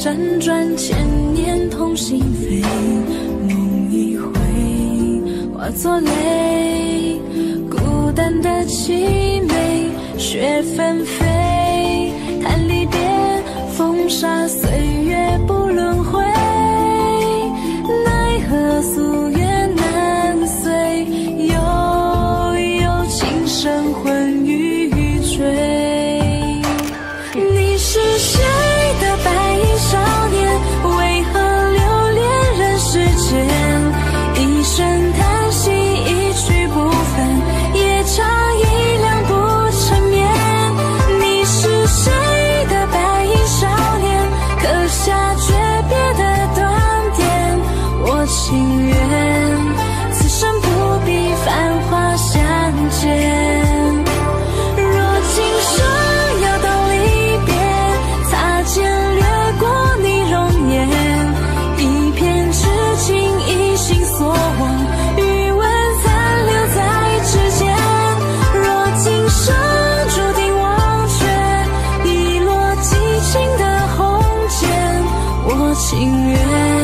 辗转千年，痛心扉，梦一回化作泪，孤单的凄美，雪纷飞，叹离别，风沙岁月不轮回，奈何夙愿难遂，悠悠情深昏欲坠。你是谁情愿。